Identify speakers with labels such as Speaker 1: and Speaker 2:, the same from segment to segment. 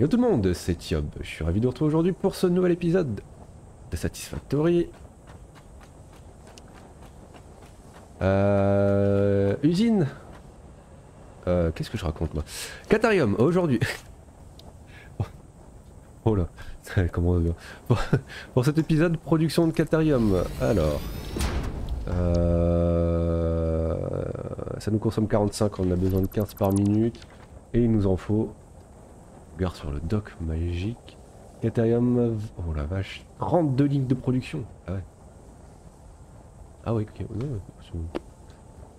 Speaker 1: Yo tout le monde, c'est Tiob. Je suis ravi de vous retrouver aujourd'hui pour ce nouvel épisode de Satisfactory. Euh, usine. Euh, Qu'est-ce que je raconte moi? Catarium, aujourd'hui. oh là, comment on pour, pour cet épisode, production de Catarium. Alors. Euh, ça nous consomme 45, on a besoin de 15 par minute. Et il nous en faut. Sur le dock magique. Catarium. Oh la vache. 32 lignes de production. Ah ouais. Ah ouais, ok.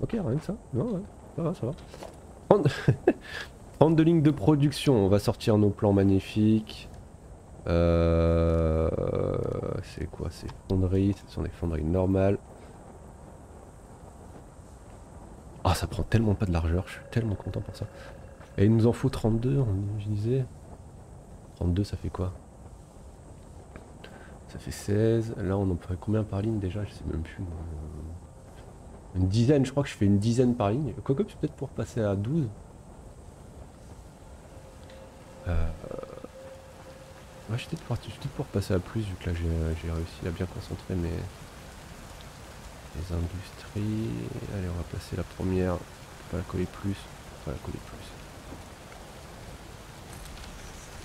Speaker 1: ok, rien que ça. Non, ouais. Ça va, ça va. 30 32 lignes de production. On va sortir nos plans magnifiques. Euh... C'est quoi C'est fonderies? Ce sont des fonderies normales. Ah, ça prend tellement pas de largeur. Je suis tellement content pour ça. Et il nous en faut 32, on, je disais. 32, ça fait quoi? Ça fait 16. Là, on en ferait combien par ligne déjà? Je sais même plus. Une dizaine, je crois que je fais une dizaine par ligne. Quoique, peut-être pour passer à 12. Euh... Ouais, je vais peut-être pouvoir, pouvoir, passer à plus, vu que là, j'ai réussi à bien concentrer mes... Industries. Allez, on va placer la première. Pas la coller plus. Pas la coller plus.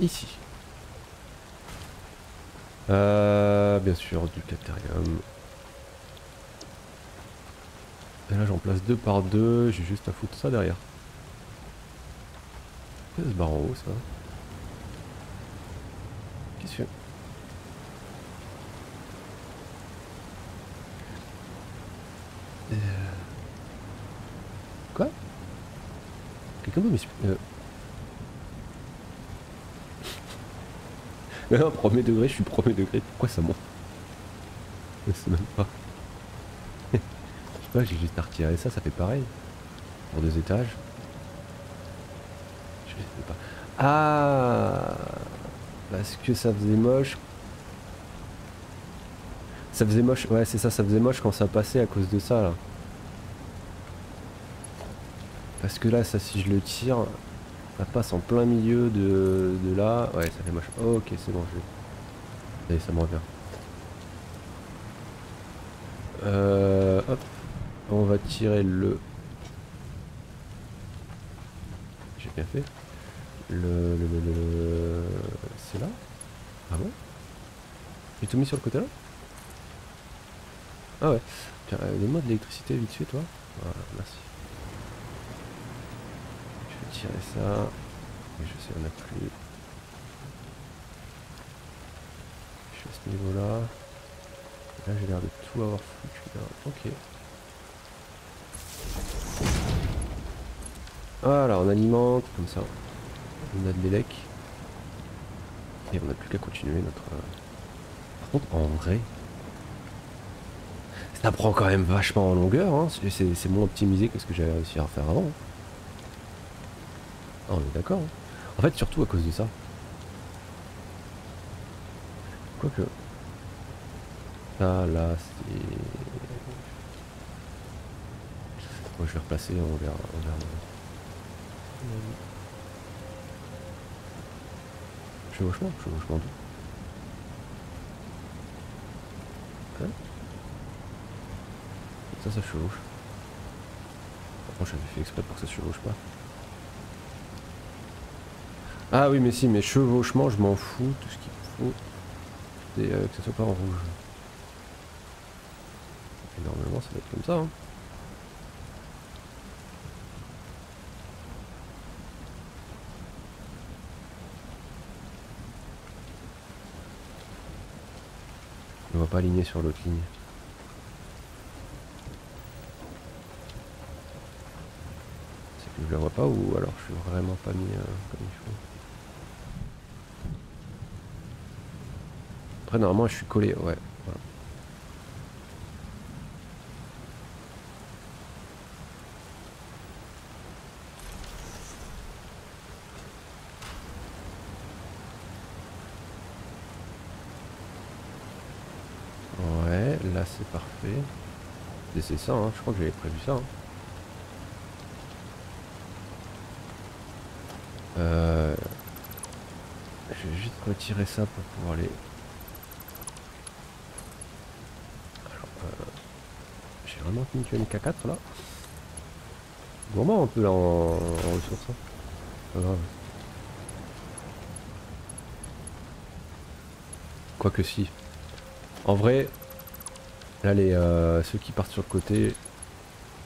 Speaker 1: Ici. Euh, bien sûr, du catarium. Et là, j'en place deux par deux. J'ai juste à foutre ça derrière. Qu'est-ce que ce barre en haut, ça Qu'est-ce que Euh... Quoi? Quelqu'un peut m'expliquer? Euh... non, premier degré, je suis premier degré, pourquoi ça monte? Je sais même pas. je sais pas, j'ai juste à retirer ça, ça fait pareil. Pour deux étages. Je sais pas. Ah Parce que ça faisait moche ça faisait moche, ouais c'est ça, ça faisait moche quand ça passait à cause de ça là. Parce que là, ça si je le tire, ça passe en plein milieu de, de là. Ouais, ça fait moche. ok, c'est bon, je vais. Allez, ça me revient. Euh, hop. On va tirer le... J'ai bien fait. Le... le, le, le... C'est là Ah bon? J'ai tout mis sur le côté là? Ah ouais. Tiens, euh, donne-moi de l'électricité vite fait, toi. Voilà, merci. Je vais tirer ça. Je sais, on a plus. Je suis à ce niveau-là. Là, j'ai l'air de tout avoir foutu. Là. Ok. Voilà, on alimente, comme ça. On a de l'élec. Et on n'a plus qu'à continuer notre... Euh, Par contre, en vrai, ça prend quand même vachement en longueur, hein. c'est moins optimisé que ce que j'avais réussi à faire avant. Ah, on est d'accord. Hein. En fait, surtout à cause de ça. Quoique. Là, là, c'est... Moi, je vais replacer, on verra. On verra. Chevauchement Chevauchement d'où hein? Ça, ça chevauche. Par j'avais fait exprès pour que ça chevauche pas. Ah oui, mais si, mais chevauchement, je m'en fous. Tout ce qu'il faut, c'est euh, que ça soit pas en rouge. Et normalement, ça va être comme ça. Hein. On va pas aligner sur l'autre ligne. je la vois pas ou alors je suis vraiment pas mis euh, comme il faut. Normalement je suis collé, ouais. Ouais, là c'est parfait. C'est ça, hein. je crois que j'avais prévu ça. Hein. Euh... Je vais juste retirer ça pour pouvoir les... Alors, euh, j'ai vraiment fini une K4 là. Gourmand un peu là en, ressources. Hein. Pas grave. Quoique si. En vrai, là les euh, ceux qui partent sur le côté,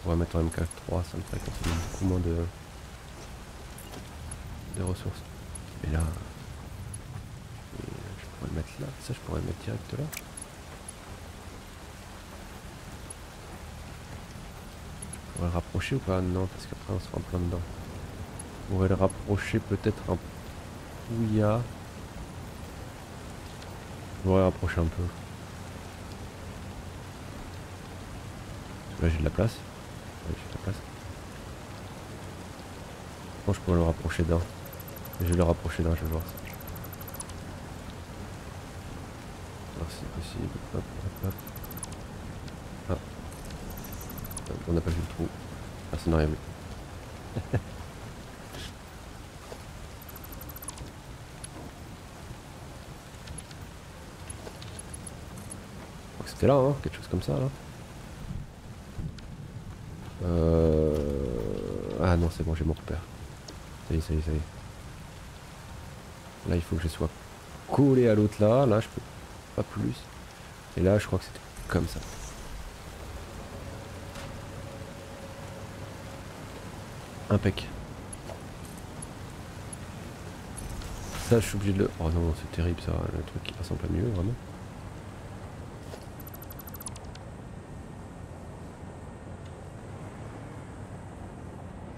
Speaker 1: on va mettre en MK3, ça me ferait consommer beaucoup moins de, de ressources. Et là, je pourrais le mettre là, ça je pourrais le mettre direct là. Je pourrais le rapprocher ou pas Non, parce qu'après on sera en plein dedans. On pourrait le rapprocher peut-être un pouilla. Je pourrais rapprocher un peu. Là j'ai de la place. Ouais, j'ai de la place. Je je pourrais le rapprocher d'un. Je vais le rapprocher d'un, je vais voir ça. Alors si possible. Hop, hop, hop. Ah. On n'a pas vu le trou. Personne n'a rien vu. C'était là, hein, quelque chose comme ça, là. Euh... Ah non, c'est bon, j'ai mon repère. Ça y est, ça y est, ça y est. Là, il faut que je sois collé à l'autre là. Là, je peux pas plus. Et là, je crois que c'était comme ça. Impec. Ça, je suis obligé de le... Oh non, c'est terrible ça, le truc qui passe en plein milieu, vraiment.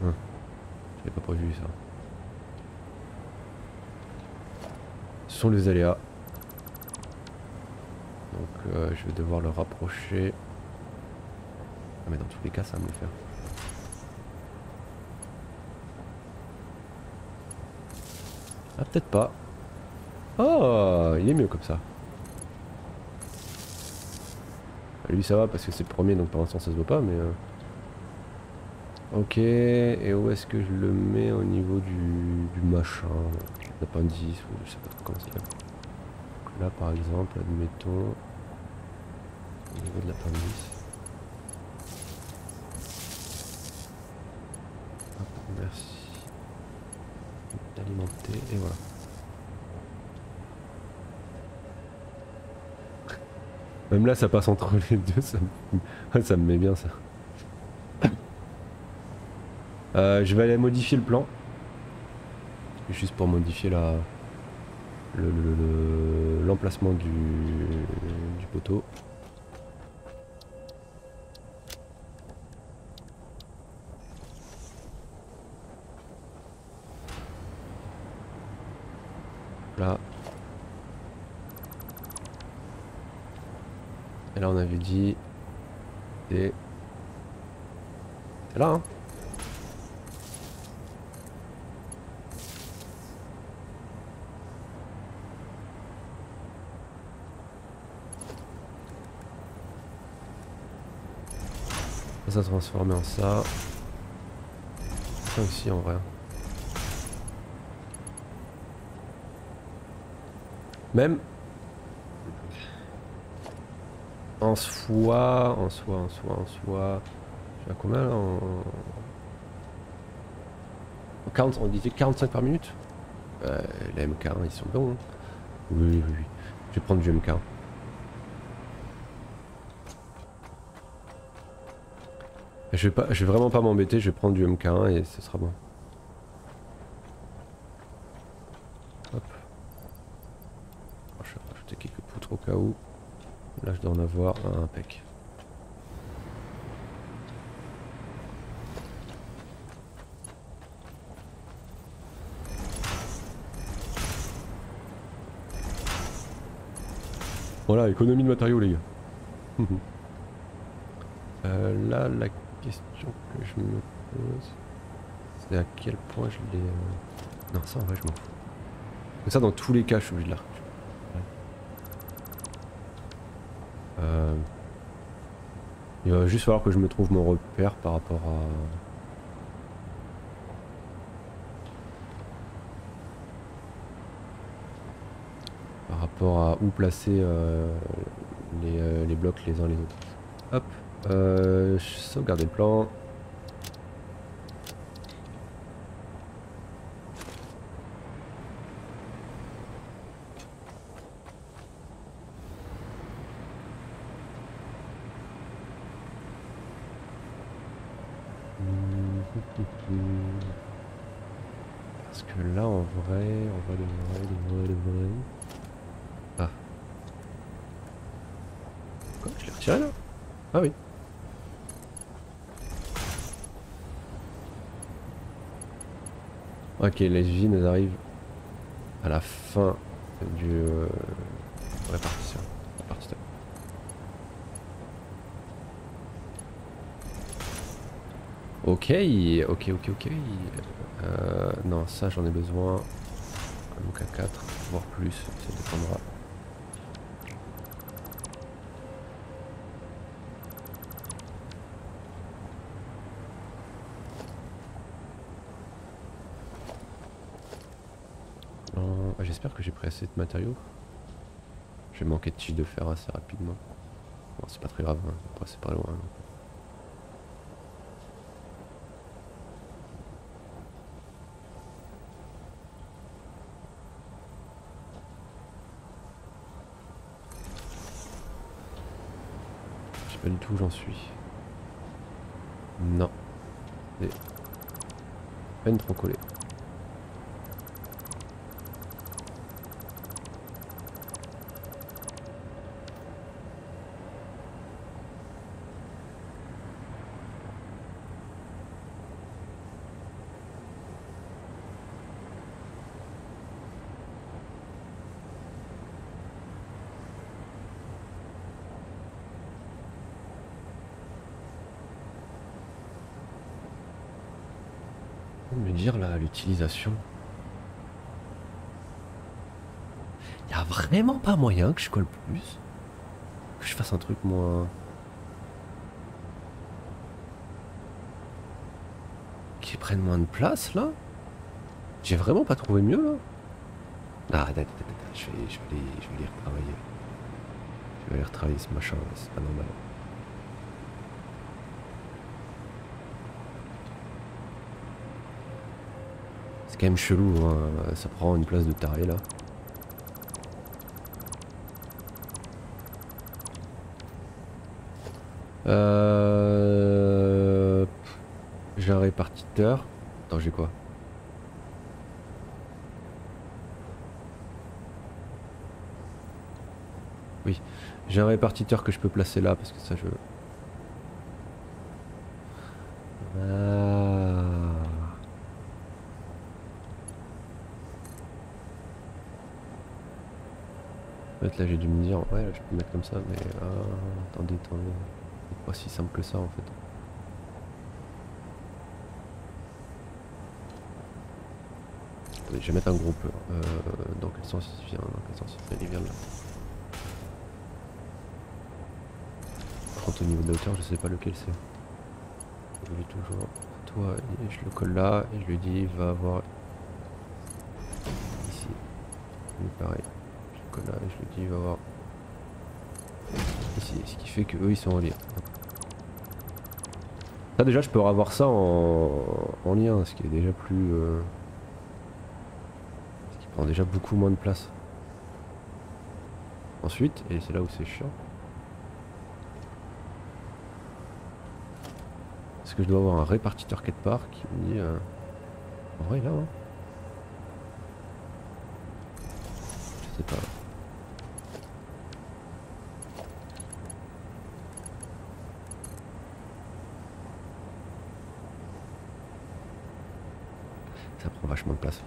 Speaker 1: Hein. J'avais pas prévu ça. Ce sont les aléas. Donc euh, je vais devoir le rapprocher. Ah mais dans tous les cas ça va me le faire. Ah peut-être pas. Oh il est mieux comme ça. Lui ça va parce que c'est le premier donc pour l'instant ça se voit pas mais... Euh... Ok, et où est-ce que je le mets au niveau du, du machin? L'appendice, ou je sais pas comment ça s'appelle. Là par exemple, admettons, au niveau de l'appendice. Merci. Et voilà. Même là ça passe entre les deux, ça me, met bien ça. Euh, je vais aller modifier le plan. Juste pour modifier la l'emplacement le, du poteau. Là. Et là on avait Et... Là hein Ça transformer en ça. Ça aussi en vrai. Même en soi, en soi, en soi, en soi. Je combien là en... 40, on disait 45 par minute euh, Les MK1 ils sont bons. Hein. Oui, oui, oui. Je vais prendre du MK1. Je vais, pas, je vais vraiment pas m'embêter, je vais prendre du MK1 et ce sera bon. Hop. je vais rajouter quelques poutres au cas où. Là je dois en avoir un impec. Voilà, économie de matériaux les gars. euh, là, la question que je me pose, c'est à quel point je l'ai... Euh, non, ça en vrai, je m'en fous. ça, dans tous les cas, je suis obligé de euh, Il va juste falloir que je me trouve mon repère par rapport à... rapport à où placer euh, les, euh, les blocs les uns les autres. Hop, euh, sauvegarder le plan. Parce que là, en vrai, on va de vrai, de vrai, de vrai. Ah. Quoi Je l'ai retiré là Ah oui. Ok, les usines elles arrivent à la fin du euh, répartition. répartiteur. Ok, ok, ok, ok. Euh, non, ça j'en ai besoin. Donc à 4, voire plus, ça dépendra. Non, ah, J'espère que j'ai pris assez de matériaux. Je vais manquer de tige de fer assez rapidement. Bon, c'est pas très grave, hein. après c'est pas loin. Je sais pas du tout où j'en suis. Non. C'est peine trop collé. Dire là l'utilisation. Y a vraiment pas moyen que je colle plus? Que je fasse un truc moins. Qui prenne moins de place là? J'ai vraiment pas trouvé mieux là Ah, je vais, je vais aller, je vais aller retravailler. Je vais aller retravailler ce machin, c'est pas normal. Quand même chelou, hein. ça prend une place de taré là. Euh... J'ai un répartiteur. Attends, j'ai quoi? Oui, j'ai un répartiteur que je peux placer là parce que ça je... fait là j'ai dû me dire ouais je peux mettre comme ça mais ah, attendez attendez c'est pas si simple que ça en fait. Je vais mettre un groupe euh, dans quel sens il vient dans quel sens il vient là. Par contre au niveau de la hauteur je sais pas lequel c'est. Je lui toujours toi et je le colle là et je lui dis va avoir ici. Lui pareil. Le colle là je lui dis va avoir ici. Ce qui fait que eux ils sont en lien. Ça déjà je peux avoir ça en, en lien, ce qui est déjà plus. euh, ce qui prend déjà beaucoup moins de place. Ensuite, et c'est là où c'est chiant. Est-ce que je dois avoir un répartiteur quelque part qui me dit. euh, En vrai là hein Je sais pas. Ça prend vachement de place.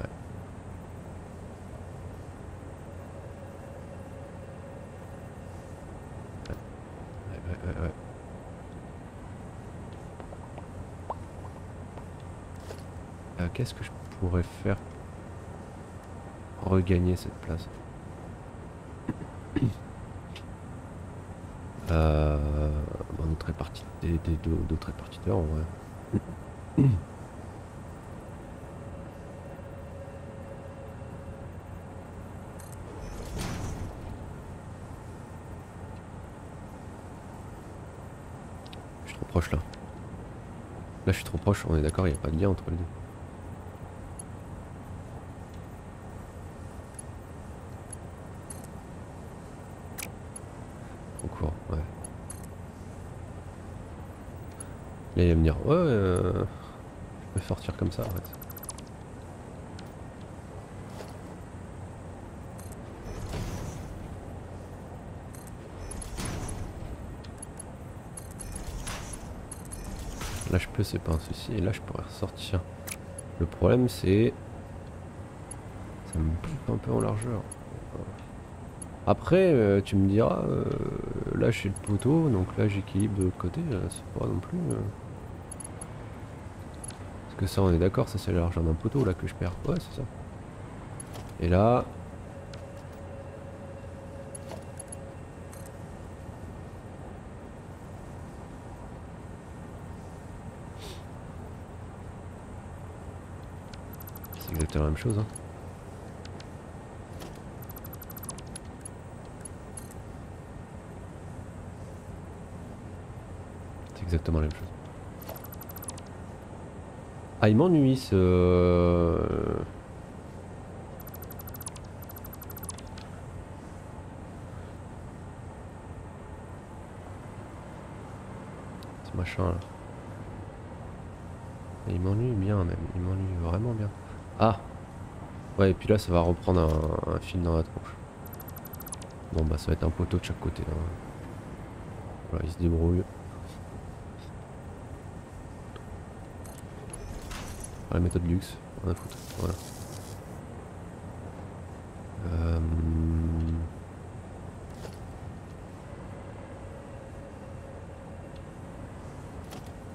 Speaker 1: Ouais. Ouais, ouais. Euh, Qu'est-ce que je pourrais faire pour regagner cette place euh, d'autres répartiteurs en vrai. Je suis trop proche là. Là je suis trop proche, on est d'accord, il n'y a pas de lien entre les deux. Trop court, ouais. Là il va me dire, ouais, euh, sortir comme ça en fait. Là je peux, c'est pas un souci. Et là je pourrais ressortir. Le problème c'est... Ça me bouffe un peu en largeur. Après, euh, tu me diras, euh, là je suis le poteau, donc là j'équilibre de l'autre côté, euh, c'est pas non plus... que ça on est d'accord, ça c'est la largeur d'un poteau là que je perds. Ouais c'est ça. Et là, C'est la même chose. Hein. C'est exactement la même chose. Ah, il m'ennuie ce... Ce machin là. Il m'ennuie bien même, il m'ennuie vraiment bien. Ah Ouais, et puis là, ça va reprendre un, fil dans la tronche. Bon, bah, ça va être un poteau de chaque côté. Là. Voilà, il se débrouille. La méthode luxe, on a foutre. Voilà. Euh...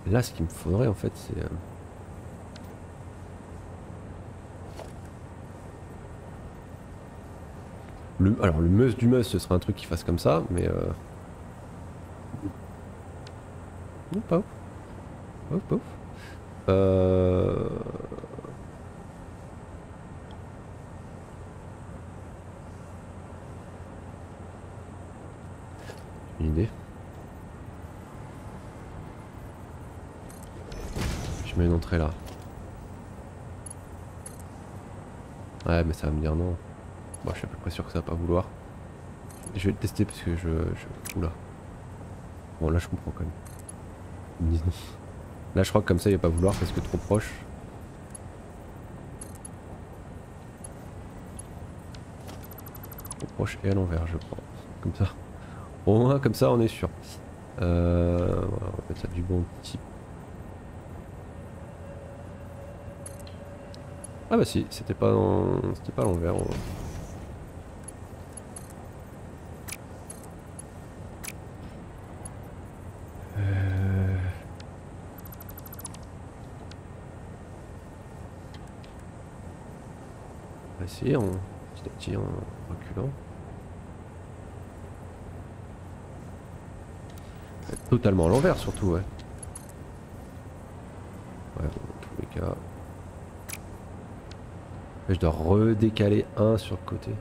Speaker 1: Là, ce qu'il me faudrait, en fait, c'est... Euh, alors le meuse du meuse ce serait un truc qui fasse comme ça, mais euh... Pas ouf. Pas ouf, pas ouf. Euh... Une idée. Je mets une entrée là. Ouais mais ça va me dire non. Bon, je suis à peu près sûr que ça va pas vouloir. Je vais le tester parce que je, je... Oula. Bon, là je comprends quand même. Là je crois que comme ça il va pas vouloir parce que trop proche. Trop proche et à l'envers je crois. Comme ça. Au moins comme ça on est sûr. Euh, voilà, on va mettre ça du bon type. Ah bah si, c'était pas c'était pas l'envers. En petit à petit en reculant. Totalement à l'envers surtout ouais. Ouais bon dans tous les cas. Je dois redécaler un sur le côté.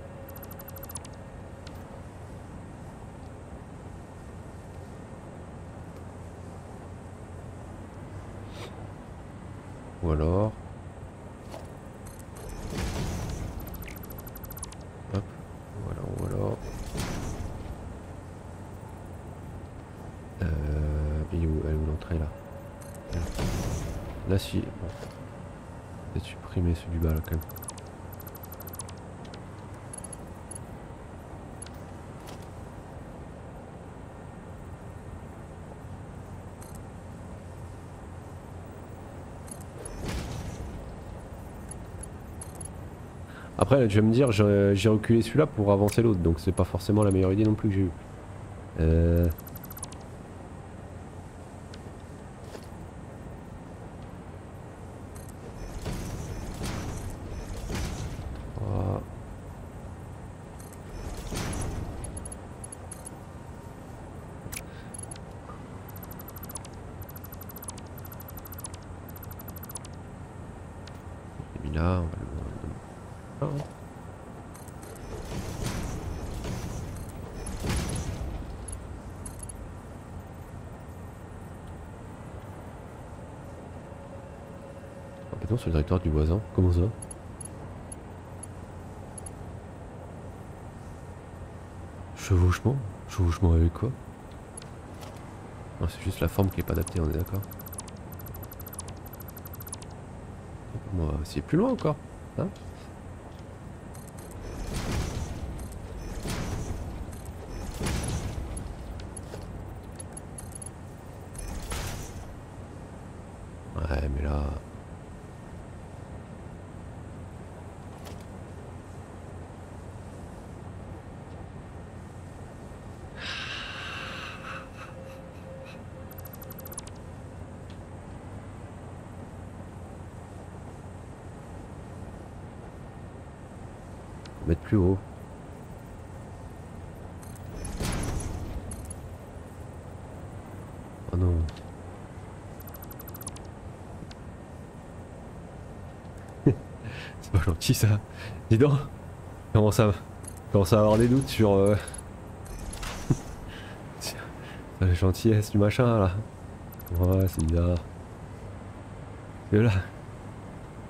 Speaker 1: Ou alors Là si. Bon. Peut-être supprimer celui bas là quand même. Après, je vais me dire, j'ai reculé celui-là pour avancer l'autre, donc c'est pas forcément la meilleure idée non plus que j'ai eu. Euh... sur le du voisin. Comment ça Chevauchement? Chevauchement avec quoi? C'est juste la forme qui est pas adaptée, on est d'accord. Va essayer plus loin encore. Hein Ouais, mais là... Mettre plus haut. Oh non. C'est pas gentil ça. Dis donc. Comment ça Commence à avoir des doutes sur euh... sur la gentillesse du machin là. Ouais, c'est bizarre. Et là.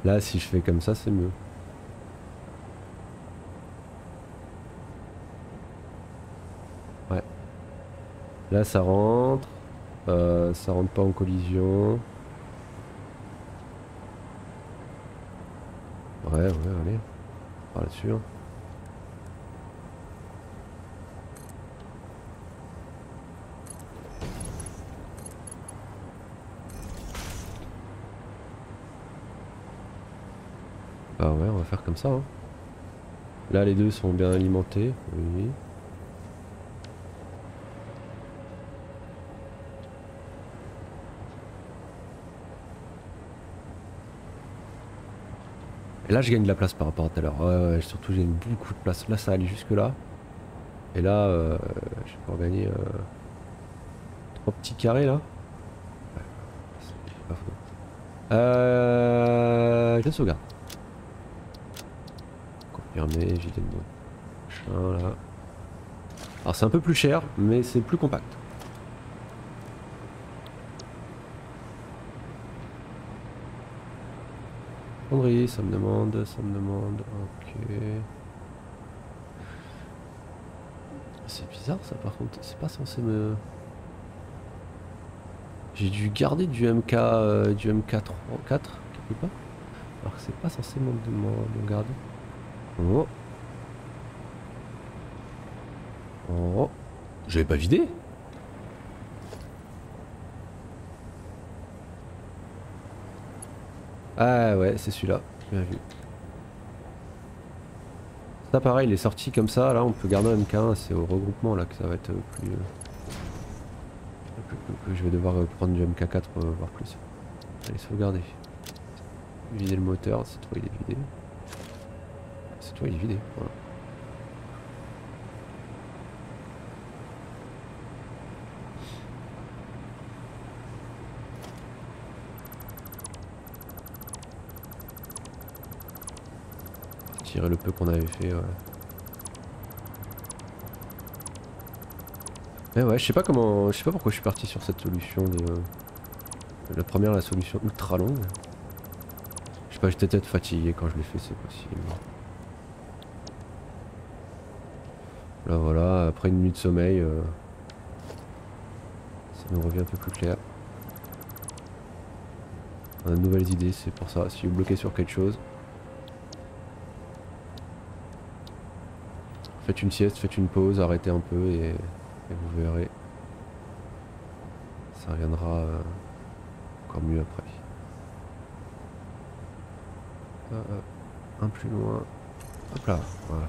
Speaker 1: Là, si je fais comme ça, c'est mieux. Ouais. Là, ça rentre. Euh, ça rentre pas en collision. Ouais, ouais, allez. Par là-dessus. hein. Bah ouais, on va faire comme ça. hein. Là, les deux sont bien alimentés. Oui. Et là, je gagne de la place par rapport à tout à l'heure. Surtout, j'ai beaucoup de place. Là, ça allait jusque là. Et là, euh, je vais pouvoir gagner euh, trois petits carrés là. Ouais, c'est pas faux. Euh, je sauvegarde. Confirmer, j'ai des mots. Là. Alors, c'est un peu plus cher, mais c'est plus compact. André, ça me demande, ça me demande, ok. C'est bizarre ça par contre, c'est pas censé me... J'ai dû garder du MK, euh, du MK3, 4 quelque part. Alors que c'est pas censé m'en garder. Oh. Oh. Je l'ai pas vidé Ah ouais, c'est celui-là. Bien vu. Ça pareil, il est sorti comme ça, là on peut garder un MK1, c'est au regroupement là que ça va être euh, plus... euh, que je vais devoir euh, prendre du MK4 euh, voire plus. Allez, sauvegarder. Vider le moteur, cette fois il est vidé. Cette fois il est vidé, voilà. Le peu qu'on avait fait, ouais. Mais ouais, je sais pas comment. Je sais pas pourquoi je suis parti sur cette solution de. La première, la solution ultra longue. Je sais pas, j'étais peut-être fatigué quand je l'ai fait, c'est possible. Là voilà, après une nuit de sommeil, euh, ça nous revient un peu plus clair. On a de nouvelles idées, c'est pour ça. Si vous bloquez sur quelque chose, faites une sieste, faites une pause, arrêtez un peu et, vous verrez. Ça reviendra euh, encore mieux après. Euh, euh, un plus loin. Hop là, voilà.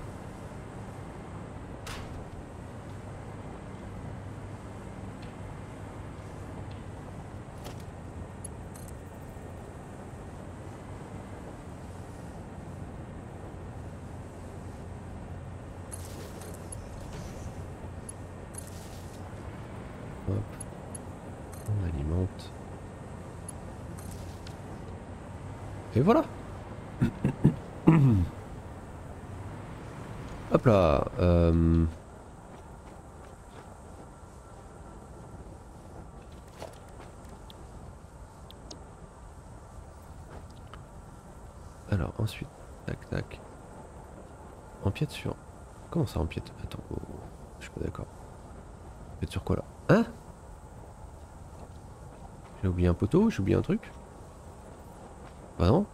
Speaker 1: Hop. On alimente. Et voilà. Hop là. euh, Alors ensuite, tac tac. Empiète sur. Comment ça empiète Attends, oh, oh, je suis pas d'accord. Empiète sur quoi là? Hein? J'ai oublié un poteau J'ai oublié un truc Bah non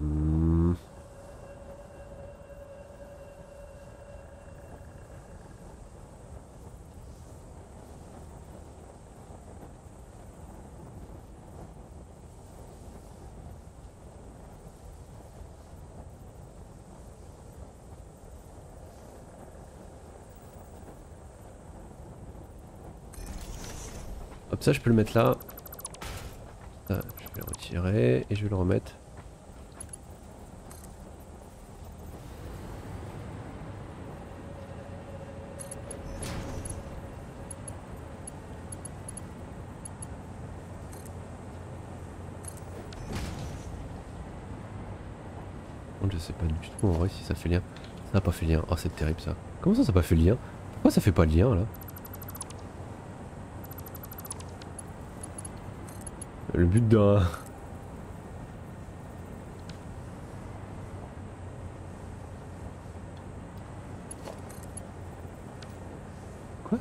Speaker 1: Hmm. Hop, ça je peux le mettre là. Je vais le retirer et je vais le remettre. Je sais pas du tout en vrai si ça fait lien. Ça n'a pas fait lien. Oh c'est terrible ça. Comment ça ça n'a pas fait lien? Pourquoi ça fait pas de lien là? Le but d'un... Quoi?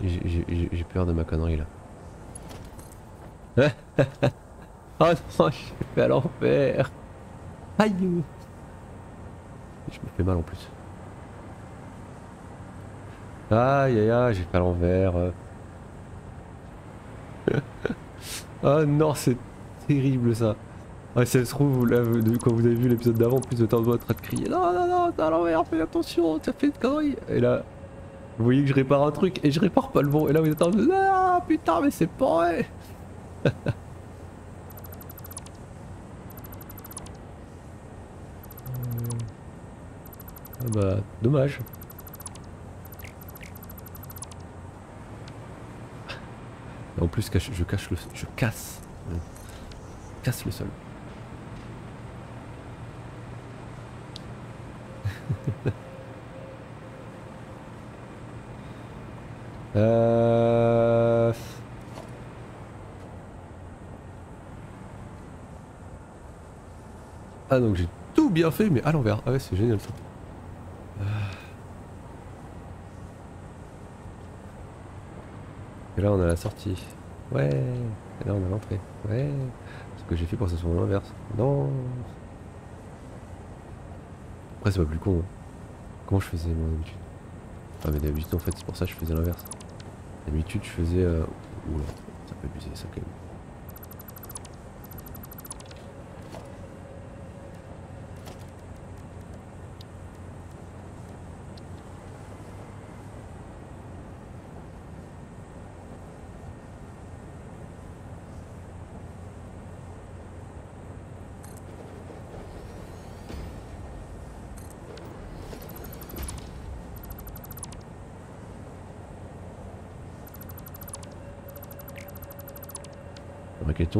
Speaker 1: J'ai peur de ma connerie là. oh non, j'ai fait à l'enfer. Aïe mal en plus. Aïe aïe aïe, j'ai fait l'envers. oh non, c'est terrible ça. Ah, si ça se trouve, quand vous avez vu l'épisode d'avant, plus de temps de en train de crier Non, non, non, t'es à l'envers, fais attention, t'as fait une connerie. Et là, vous voyez que je répare un truc et je répare pas le bon. Et là, vous êtes en Ah putain, mais c'est pas vrai Ah bah, dommage. En plus, je cache le, je casse, casse le sol. euh... Ah donc j'ai tout bien fait mais à l'envers. Ah ouais c'est génial ça. Et là on a la sortie. Ouais. Et là on a l'entrée. Ouais. Ce que j'ai fait pour que ça soit l'inverse. Non. Après c'est pas plus con. Hein. Comment je faisais moi d'habitude? Ah mais d'habitude en fait c'est pour ça que je faisais l'inverse. D'habitude je faisais... Euh... Oula, ça peut abuser ça quand même.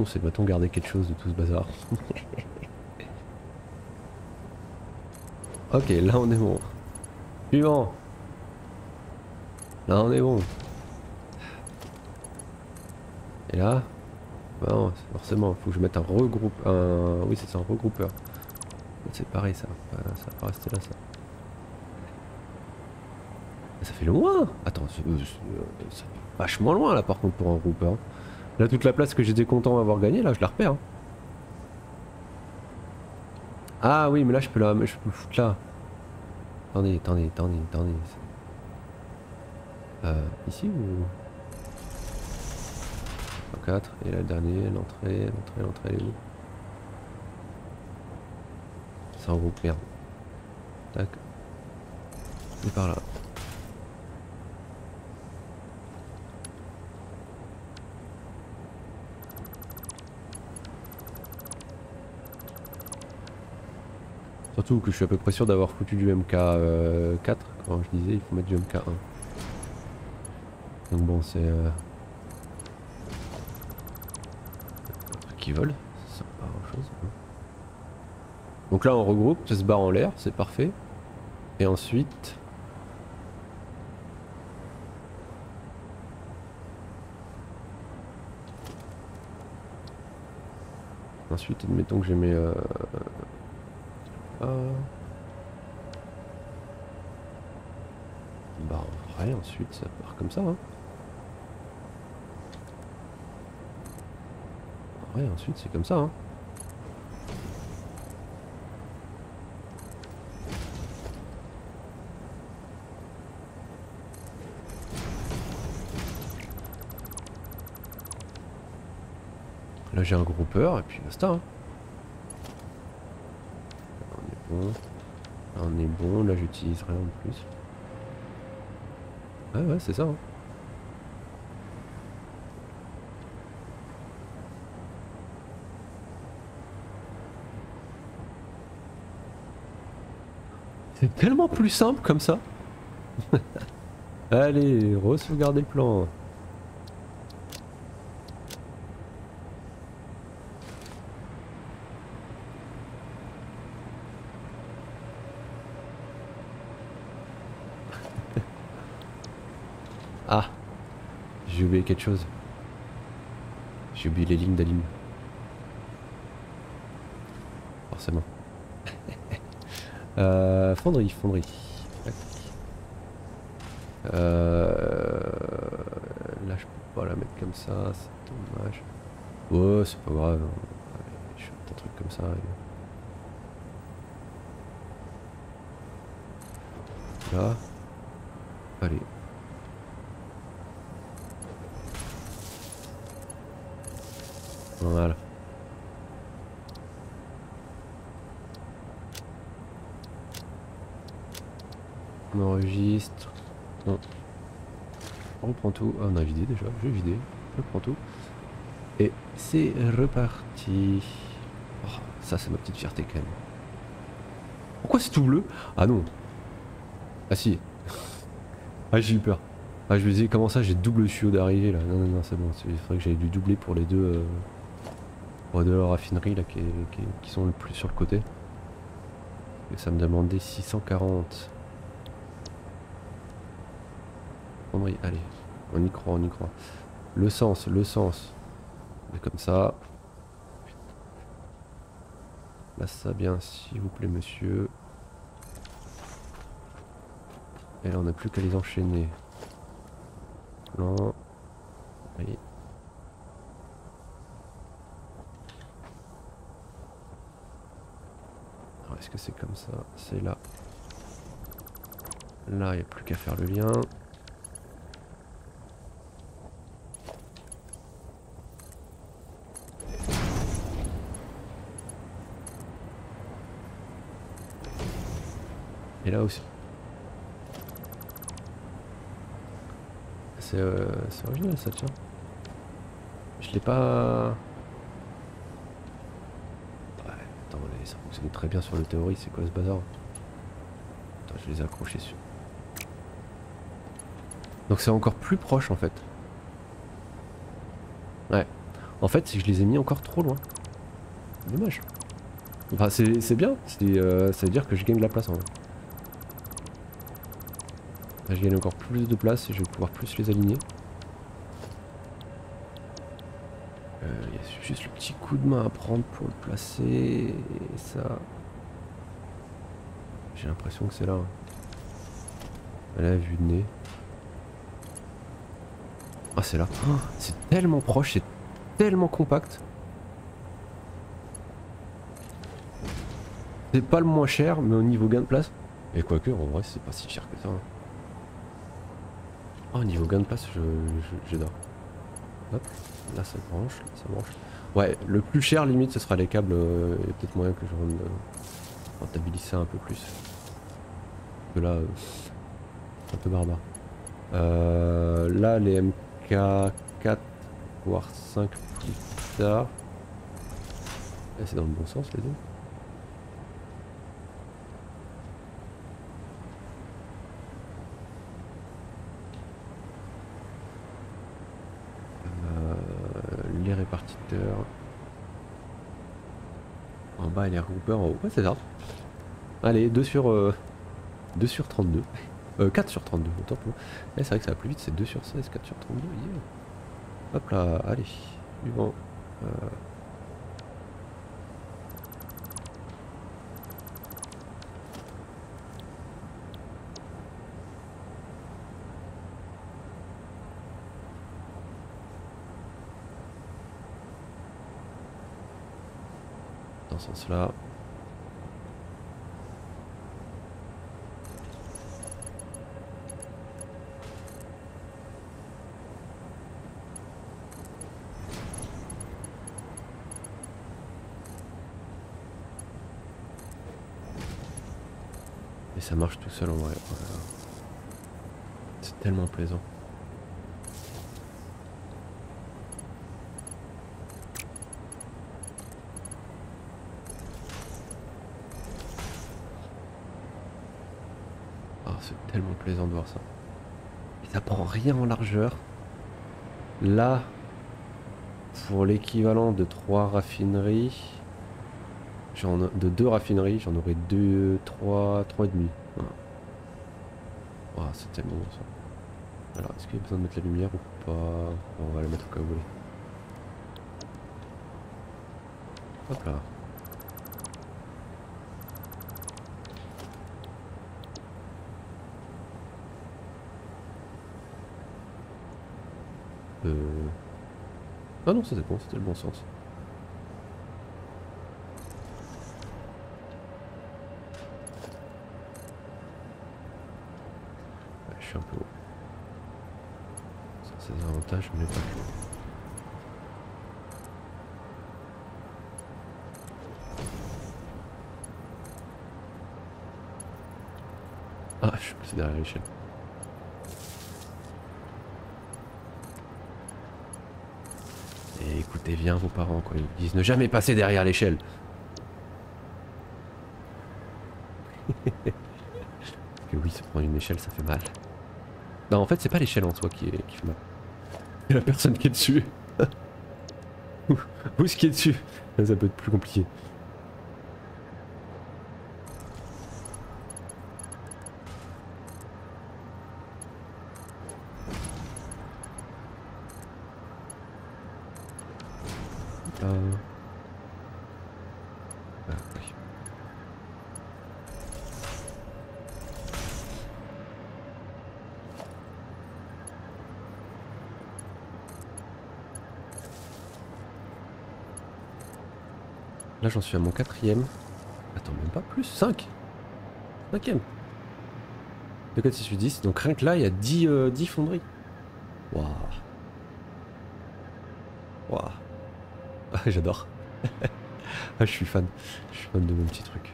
Speaker 1: C'est va-t-on garder quelque chose de tout ce bazar Ok, là on est bon. Suivant. Là on est bon. Et là bah Non, forcément, faut que je mette un regroupe. Un... Oui, c'est un regroupeur. C'est pareil ça. Ça va pas rester là ça. Ça fait loin Attends, c'est euh, vachement loin là par contre pour un regroupeur. Là, toute la place que j'étais content d'avoir gagné, là, je la repère. Hein. Ah oui, mais là, je peux la, je peux le foutre là. Attendez, attendez, attendez, attendez. Euh, ici ou? 4 et là le dernier, l'entrée, l'entrée, l'entrée, où? C'est en groupe, merde. Tac. Et par là. Surtout que je suis à peu près sûr d'avoir foutu du MK4 euh, quand je disais il faut mettre du MK1. Donc bon c'est... Euh... Qui vole Ça sert pas grand chose. Hein. Donc là on regroupe, ça se barre en l'air, c'est parfait. Et ensuite... Ensuite admettons que j'ai mes... Euh, ah. Bah en vrai, ensuite ça part comme ça. Hein. En vrai, ensuite c'est comme ça. Hein. Là j'ai un groupeur et puis basta. Hein. on est bon. Là on est bon, là j'utilise rien de plus. Ouais ouais c'est ça. Hein. C'est tellement plus simple comme ça. Allez, re-sauvegarder le plan. Ah J'ai oublié quelque chose. J'ai oublié les lignes d'alim. Forcément. euh, fonderie, fonderie. Euh, là je peux pas la mettre comme ça, c'est dommage. Oh c'est pas grave. Allez, je fais un truc comme ça. Là. Allez, Voilà. Enregistre. On reprend tout. Ah, on a vidé déjà. J'ai vidé. Je prends tout. Et c'est reparti. Oh, ça, c'est ma petite fierté quand même. Pourquoi c'est tout bleu? Ah non. Ah si. ah, j'ai eu peur. Ah, je me disais, comment ça, j'ai double tuyau d'arrivée là? Non, non, non, c'est bon. Il faudrait que j'aille du doubler pour les deux. Euh de la raffinerie là qui, qui, sont le plus sur le côté. Et ça me demandait 640. Allez, on y croit, on y croit. Le sens, le sens. comme ça. Là ça bien, s'il vous plaît, monsieur. Et on n'a plus qu'à les enchaîner. Non. Oui. est-ce que c'est comme ça? C'est là. Là, il n'y a plus qu'à faire le lien. Et là aussi. C'est euh, original ça, tiens. Je l'ai pas... ça fonctionne très bien sur le théorie, c'est quoi ce bazar? Attends, je les ai accrochés sur. Donc c'est encore plus proche en fait. Ouais. En fait, je les ai mis encore trop loin. Dommage. Enfin, c'est bien. Euh, ça veut dire que je gagne de la place en vrai. Là, je gagne encore plus de place et je vais pouvoir plus les aligner. Il y a juste le petit coup de main à prendre pour le placer. Et ça. J'ai l'impression que c'est là. Elle a vu de nez. Ah, c'est là. Oh, c'est tellement proche, c'est tellement compact. C'est pas le moins cher, mais au niveau gain de place. Et quoique, en vrai, c'est pas si cher que ça. Hein. Oh, au niveau gain de place, j'adore. Hop. Là ça branche, là ça branche. Ouais, le plus cher limite ce sera les câbles. Euh, il y a peut-être moyen que je rentabilise ça un peu plus. Que là, c'est un peu barbare. Euh, là les MK4 voire 5 plus tard. Eh, c'est dans le bon sens les deux. En bas, y a Reaper en haut. Ouais, c'est ça. Allez, 2 sur, euh, 2 sur 32. Euh, 4 sur 32, autant pour C'est vrai que ça va plus vite, c'est 2 sur 16, 4 sur 32. Hop là, allez. Euh... sens-là. Et ça marche tout seul en vrai. C'est tellement plaisant. Tellement plaisant de voir ça. Et ça prend rien en largeur. Là, pour l'équivalent de 3 raffineries, de 2 raffineries, j'en aurais 2, 3, 3 et demi. c'est tellement bon ça. Alors, est-ce qu'il y a besoin de mettre la lumière ou pas? On va la mettre au cas où. Hop là. Euh... Ah non, c'était bon, c'était le bon sens. je suis un peu haut. Ça, c'est un avantage, mais pas que. Ah, je suis passé derrière l'échelle. Bien vos parents quoi. Ils disent ne jamais passer derrière l'échelle. que oui, se prendre une échelle, ça fait mal. Non, en fait, c'est pas l'échelle en soi qui, est, fait mal. C'est la personne qui est dessus. Ou ce qui est dessus. Ça peut être plus compliqué. Là j'en suis à mon quatrième. Attends, même pas plus, 5 Cinquième. De 4, 6, 8, 10. Donc rien que là, il y a 10, euh, 10 fonderies. Waouh. Waouh. Ah, j'adore. ah, je suis fan. Je suis fan de mon petit truc.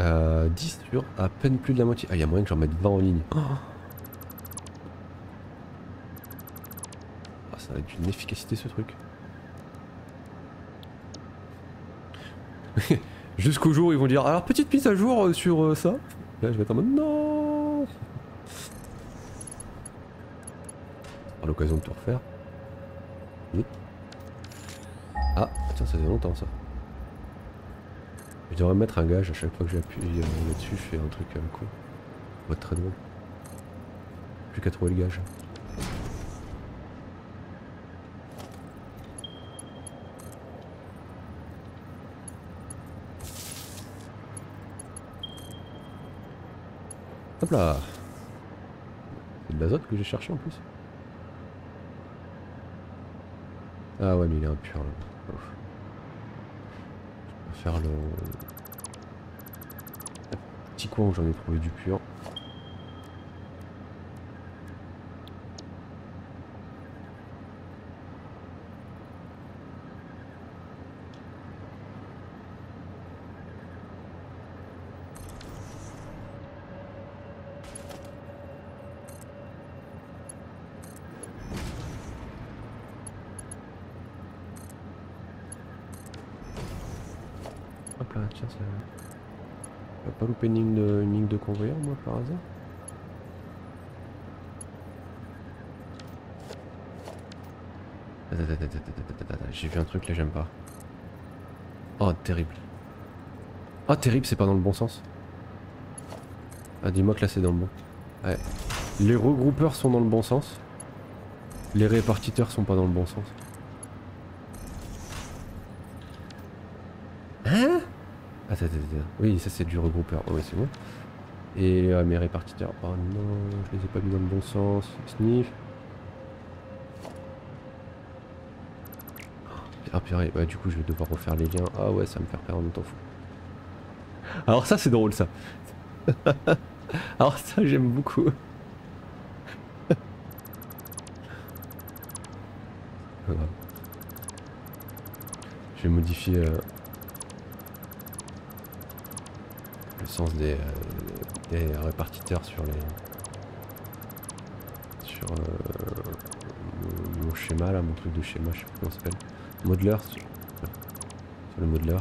Speaker 1: Euh, 10 sur à peine plus de la moitié. Ah, il y a moyen que j'en mette 20 en ligne. Oh. Ah, ça va être une efficacité ce truc. Jusqu'au jour où ils vont dire alors petite mise à jour euh, sur euh, ça. Là je vais être en mode non. À l'occasion de tout refaire. Ah tiens ça fait longtemps ça. Je devrais mettre un gage à chaque fois que j'appuie euh, là-dessus, je fais un truc euh, cool. Ça va être très drôle. Plus qu'à trouver le gage. Là C'est de l'azote que j'ai cherché en plus. Ah ouais mais il est impur là. Je vais faire le... petit coin où j'en ai trouvé du pur. Une ligne de, ligne de convoyeur moi par hasard J'ai vu un truc là, j'aime pas. Oh, terrible. Oh, terrible, c'est pas dans le bon sens. Ah, dis-moi que là c'est dans le bon. Ouais. Les regroupeurs sont dans le bon sens. Les répartiteurs sont pas dans le bon sens. Oui, ça c'est du regroupeur. C'est bon. Et euh, mes répartiteurs. Oh non, je les ai pas mis dans le bon sens. Sniff. Oh, du coup je vais devoir refaire les liens. Ah ouais, ça me faire perdre mon temps fou. Alors ça c'est drôle ça. Alors ça j'aime beaucoup. Je vais modifier euh, sens des, euh, des, répartiteurs sur les sur euh, mon, schéma là, mon truc de schéma, je sais pas comment ça s'appelle. Modeler sur, le modeler.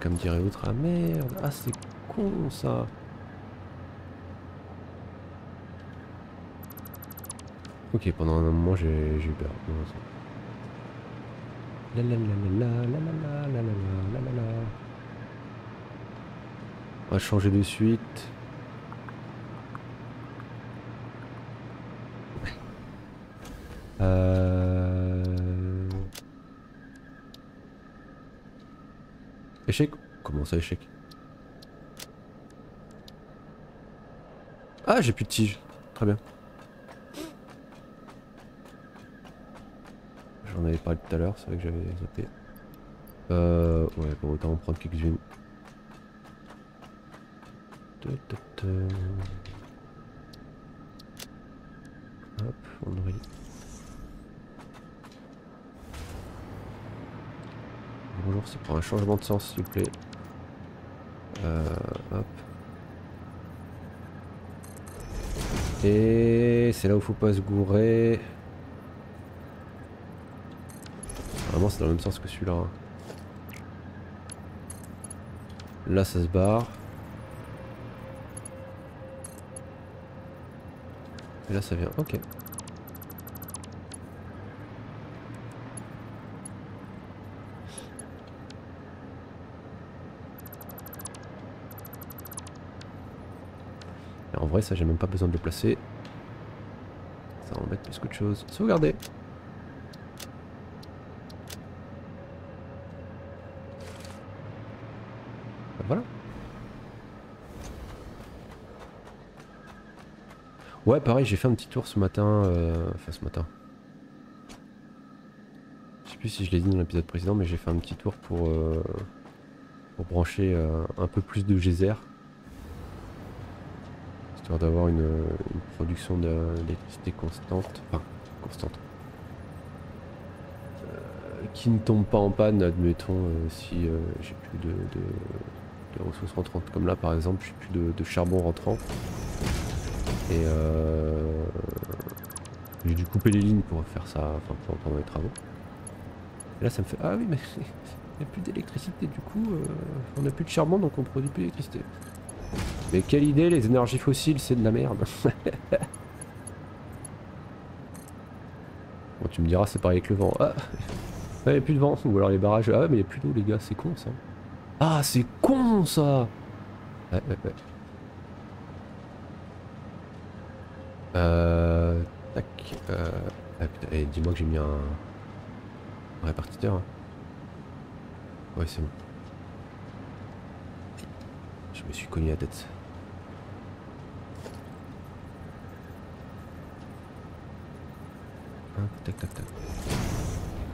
Speaker 1: comme dirait l'autre, ah merde, ah c'est con ça. Ok, pendant un moment j'ai eu peur. La la la la la la la la la la la On va changer de suite. Euh... Échec Comment ça échec Ah j'ai plus de tige. Très bien. Tout à l'heure, c'est vrai que j'avais zappé. Euh, ouais, bon, autant en prendre quelques-unes. Hop, on. Bonjour, c'est pour un changement de sens, s'il vous plaît. Euh, hop. Et c'est là où faut pas se gourer. C'est dans le même sens que celui-là. Hein. Là, ça se barre. Et là, ça vient. Ok. en vrai, ça, j'ai même pas besoin de le placer. Ça va en mettre plus qu'autre chose. Sauvegarder. Voilà. Ouais, pareil, j'ai fait un petit tour ce matin. Euh, enfin, ce matin. Je sais plus si je l'ai dit dans l'épisode précédent, mais j'ai fait un petit tour pour, euh, pour brancher euh, un peu plus de geyser. Histoire d'avoir une, une, production d'électricité constante. Enfin, constante. qui ne tombe pas en panne, admettons, si j'ai plus de ressources rentrantes. Comme là par exemple, j'ai plus de, charbon rentrant. Et euh, j'ai dû couper les lignes pour faire ça, enfin pour, pendant les travaux. Et là ça me fait, ah oui mais il n'y a plus d'électricité du coup, euh, on n'a plus de charbon donc on produit plus d'électricité. Mais quelle idée, les énergies fossiles c'est de la merde. bon tu me diras c'est pareil avec le vent. Ah, il n'y a plus de vent, ou alors les barrages, ah mais il n'y a plus d'eau les gars, c'est con ça. Ah, c'est con ça Ouais, ouais, ouais. Euh... Tac. Euh... Ah putain, dis-moi que j'ai mis un... un répartiteur. Hein. Ouais, c'est bon. Je me suis cogné la tête. Hein, tac, tac, tac.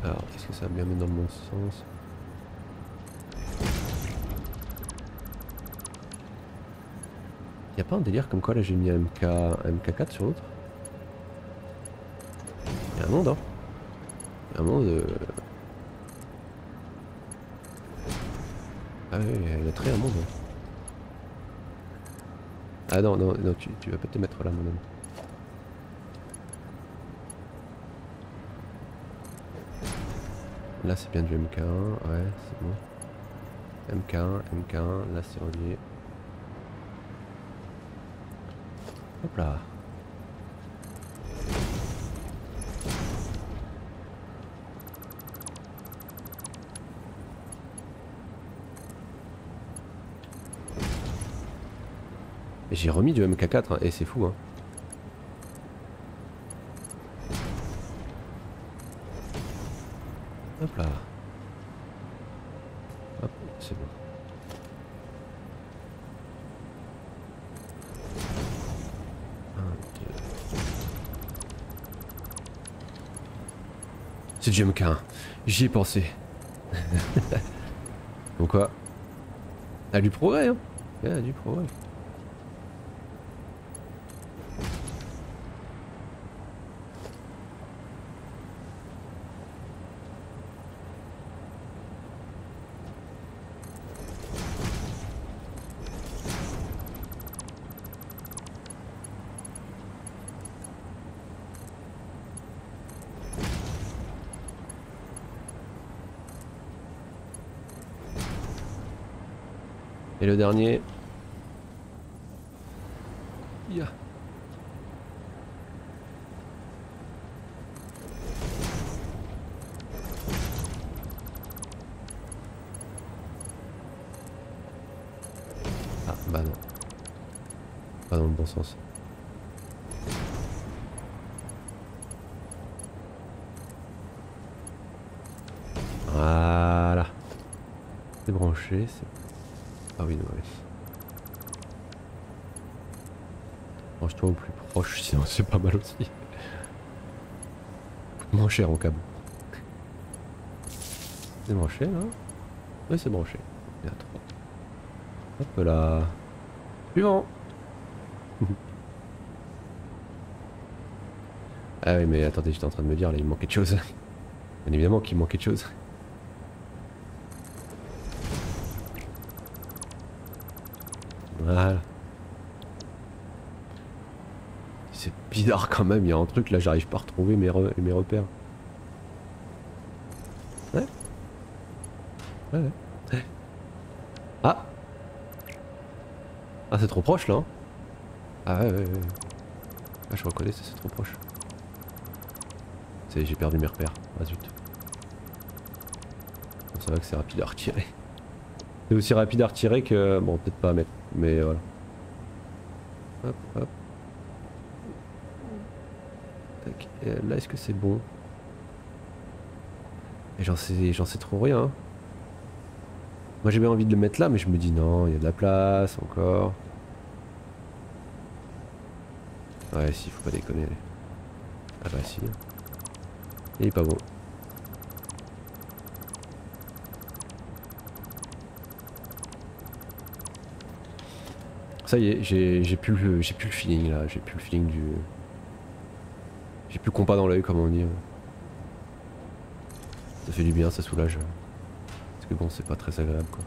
Speaker 1: Alors, est-ce que ça va bien mettre dans le bon sens? Y'a pas un délire comme quoi là j'ai mis un, MK, un MK4 sur l'autre? Y'a un monde hein Y'a un monde... Euh... Ah oui, il y a très un monde. Hein. Ah non, non, non, tu, tu vas pas te mettre là mon homme. Là c'est bien du MK1, ouais c'est bon. MK1, MK1, là c'est relié. Hop là. J'ai remis du MK4 hein, et c'est fou hein. Hop là. Hop, c'est bon. MK1. J'y ai pensé. Donc quoi a du progrès, hein. Il y a du progrès. Dernier. Yeah. Ah bah non. Pas dans le bon sens. Voilà. C'est branché, c'est ah oui, ouais. Range-toi au plus proche, sinon c'est pas mal aussi. Moins cher en câble. C'est branché là Oui, c'est branché. Il y a trois. Hop là. Suivant Ah oui, mais attendez, j'étais en train de me dire là, il manquait de choses. Bien évidemment qu'il manquait de choses. Voilà. C'est bizarre quand même, il y a un truc là, j'arrive pas à retrouver mes, mes repères. Ouais. Ouais. Ah Ah c'est trop proche là hein. Ah ouais ouais ouais. Ah je reconnais, c'est trop proche. j'ai perdu mes repères. Ah zut. Ça va que c'est rapide à retirer. C'est aussi rapide à retirer que... Bon peut-être pas à mettre. Mais voilà. Hop, hop. Tac. Là, est-ce que c'est bon? J'en sais, j'en sais trop rien. Hein. Moi j'ai bien envie de le mettre là, mais je me dis non, il y a de la place encore. Ouais, si, faut pas déconner. Ah bah si. Il est pas bon. Ça y est, j'ai plus, le, plus le feeling là, j'ai plus le feeling du... J'ai plus compas dans l'œil comme on dit. Ça fait du bien, ça soulage. Parce que bon, c'est pas très agréable quoi.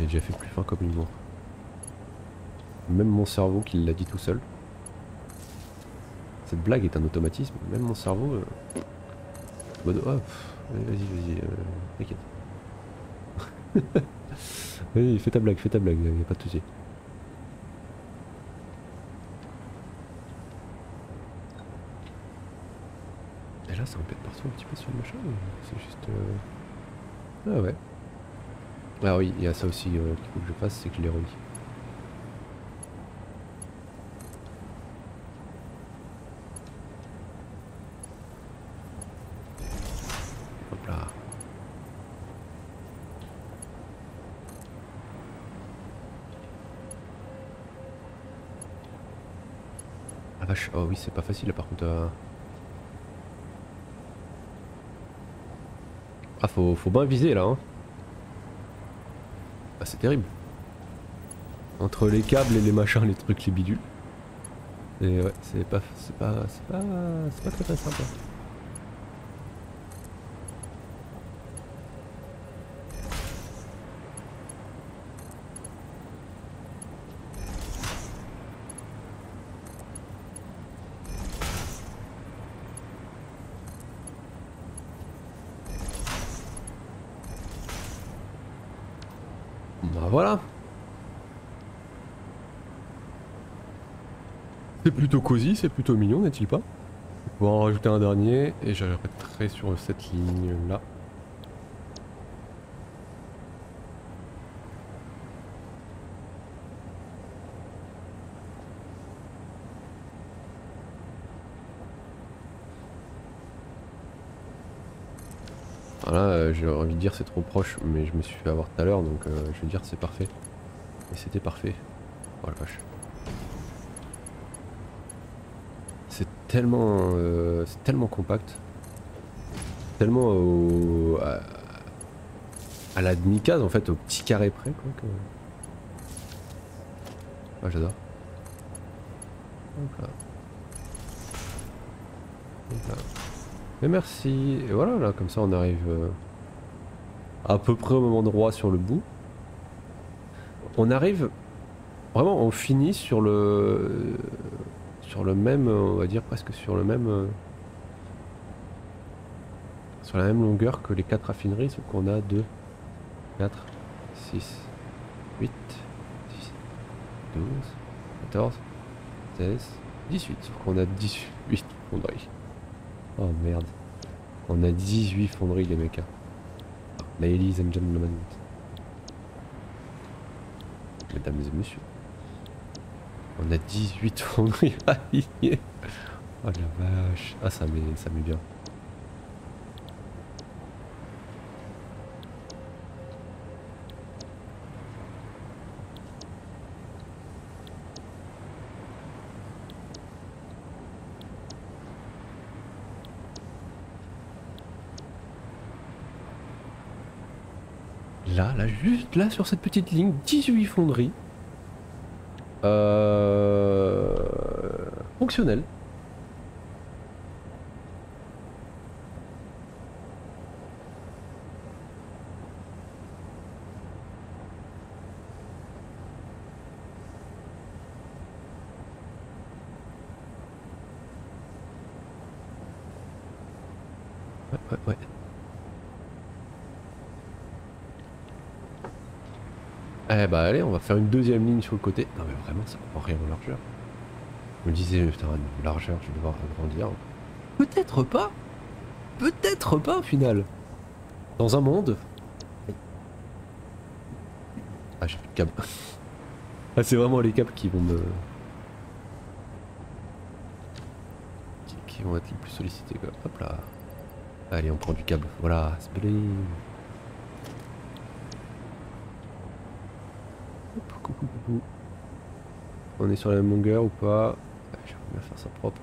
Speaker 1: J'ai déjà fait plus fin comme humour. Même mon cerveau qui l'a dit tout seul. Cette blague est un automatisme, même mon cerveau... Euh, Oh, vas-y, vas-y, euh, t'inquiète. vas-y, fais ta blague, fais ta blague, y'a pas de soucis. Et là, ça répète partout un petit peu sur le machin, c'est juste... Euh... Ah ouais. Ah oui, il y a ça aussi euh, qu'il faut que je fasse, c'est que je remis. Oh oui, c'est pas facile par contre. Ah, faut, faut bien viser là. Hein. Ah, c'est terrible. Entre les câbles et les machins, les trucs, les bidules. Et ouais, c'est pas, c'est pas, c'est pas, c'est pas très très sympa. voilà. C'est plutôt cosy, c'est plutôt mignon, n'est-il pas? On va en rajouter un dernier et j'arrêterai sur cette ligne là. Voilà, euh, j'ai envie de dire c'est trop proche, mais je me suis fait avoir tout à l'heure, donc euh, je vais dire c'est parfait. Et c'était parfait. Oh la vache. Tellement, euh, c'est tellement compact, tellement au, à, la demi-case en fait, au petit carré près quoi. Que... Ah j'adore. Mais merci. Et voilà là, comme ça on arrive euh, à peu près au même endroit sur le bout. On arrive vraiment, on finit sur le le même, on va dire presque sur le même euh, sur la même longueur que les quatre raffineries, sauf qu'on a 2, 4, 6, 8, 10, 12, 14, 16, 18. Sauf qu'on a 18 fonderies. Oh merde. On a 18 fonderies les mecs. Ladies and gentlemen. Mesdames et messieurs. On a 18 fonderies alignées. Oh la vache. Ah ça met, ça met bien. Là, là, juste là sur cette petite ligne, 18 fonderies. Euh... Ouais, ouais, ouais. Eh bah allez, on va faire une deuxième ligne sur le côté. Non mais vraiment, ça prend rien en largeur. Je me disais, putain, en largeur, je vais devoir agrandir. Peut-être pas Peut-être pas au final Dans un monde... Ah, j'ai plus de câble. ah, c'est vraiment les câbles qui vont me... Qui, vont être les plus sollicités quoi. Hop là. Allez, on prend du câble. Voilà, c'est bling. On est sur la même longueur ou pas? Faire ça propre.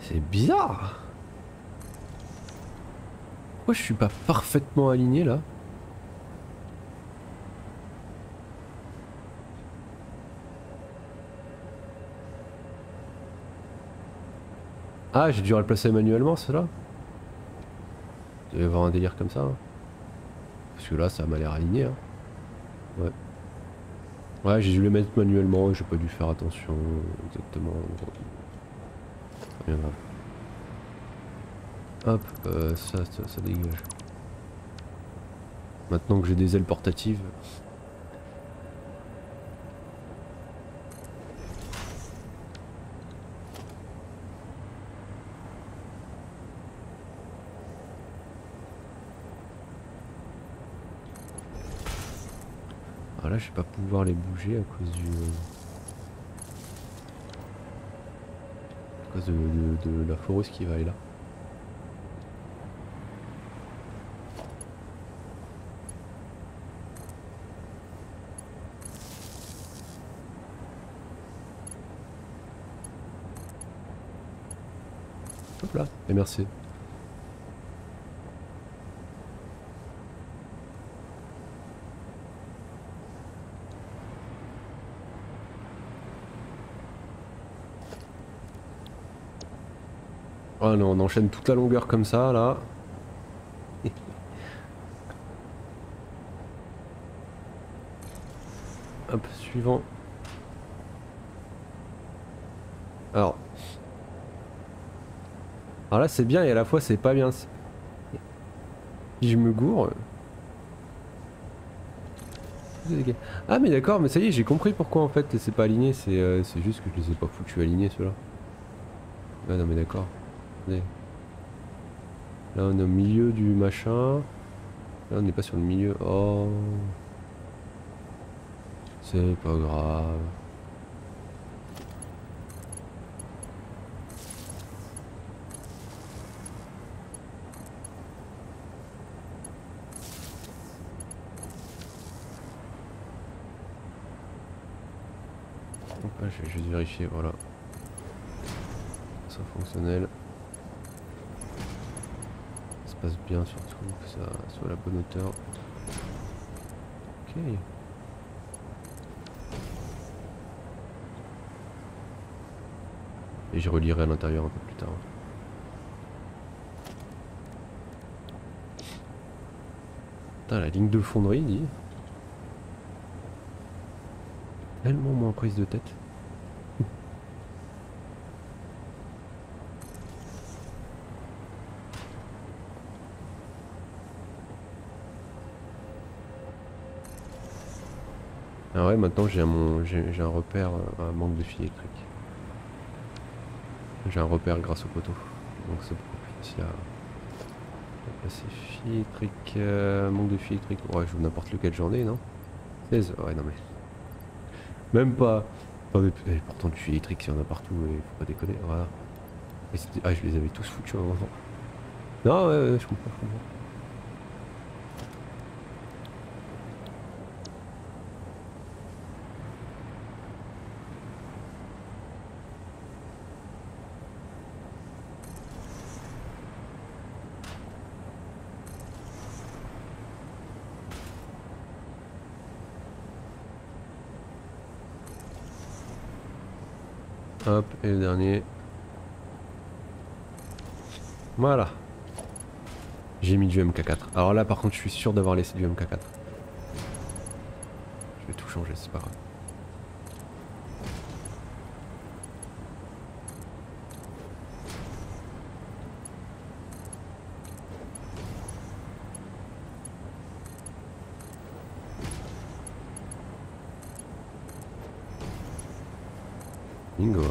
Speaker 1: C'est bizarre. Pourquoi je suis pas parfaitement aligné là? Ah, j'ai dû replacer manuellement cela? Il doit y avoir un délire comme ça. hein. Parce que là, ça m'a l'air aligné. hein. Ouais. Ouais, j'ai dû les mettre manuellement j'ai pas dû faire attention exactement. Hop, euh, ça, ça, ça dégage. Maintenant que j'ai des ailes portatives. Là, je vais pas pouvoir les bouger à cause du. À cause de, de- de la foreuse qui va aller là. Hop là, et merci. On enchaîne toute la longueur comme ça, là. Hop, suivant. Alors. Alors là, c'est bien et à la fois, c'est pas bien. Si je me gourre... Ah mais d'accord, mais ça y est, j'ai compris pourquoi en fait c'est pas aligné, c'est euh, juste que je les ai pas foutus alignés ceux-là. Ah non mais d'accord. Là on est au milieu du machin. Là on n'est pas sur le milieu. Oh. C'est pas grave. Ah, je vais juste vérifier, voilà. Ça fonctionnel. Passe bien surtout, que ça soit à la bonne hauteur. Ok. Et je relirai à l'intérieur un peu plus tard. La ligne de fonderie, dit. Tellement moins prise de tête. Ah ouais, maintenant j'ai un, j'ai un repère, euh, un manque de fil électrique. J'ai un repère grâce au poteau. Donc c'est beaucoup plus facile à passer. Fil électrique, euh, manque de fil électrique. Ouais, je joue n'importe lequel journée, non? 16 Ouais, non mais. Même pas. Attendez, eh, pourtant du fil électrique, il y en a partout et faut pas déconner. Voilà. ah, je les avais tous foutus avant. Non, ouais, ouais, je comprends. Je comprends. Hop, et le dernier. Voilà. J'ai mis du MK4. Alors là par contre je suis sûr d'avoir laissé du MK4. Je vais tout changer, c'est pas grave. Bingo.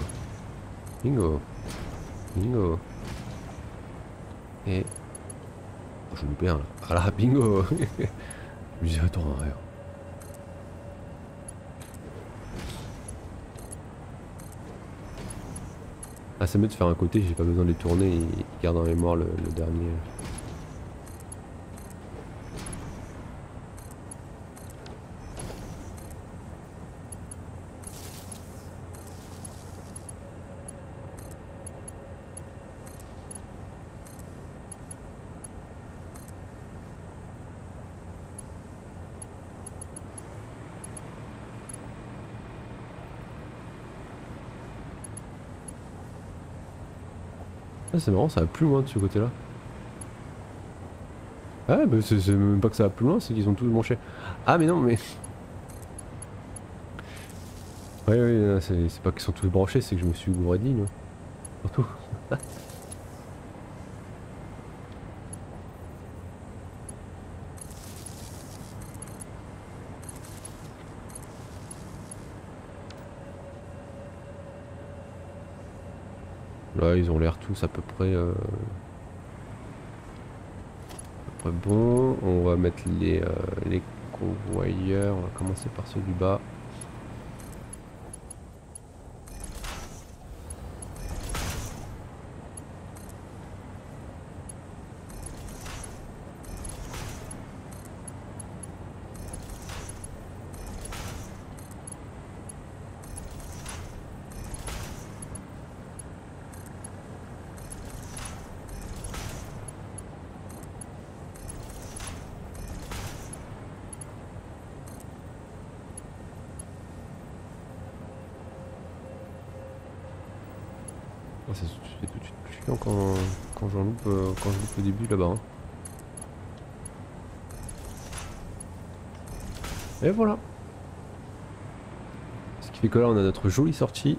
Speaker 1: Bingo. Bingo. Et... Oh, je loupé un là. Ah bingo Je me dis, attends, rien. Ah, c'est mieux de faire un côté, j'ai pas besoin de les tourner, ils gardent en mémoire le dernier. Ah, c'est marrant, ça va plus loin de ce côté-là. Ah, bah c'est même pas que ça va plus loin, c'est qu'ils ont tous branché. Ah, mais non, mais. Ouais, ouais, c'est pas qu'ils sont tous branchés, c'est que je me suis gouré de Surtout. Ils ont l'air tous à peu près... Euh, bons. On va mettre les, euh, les convoyeurs. On va commencer par ceux du bas. c'est tout de suite plus chiant quand, quand j'en loupe, euh, quand je loupe le début là-bas. Hein. Et voilà. Ce qui fait que là on a notre jolie sortie.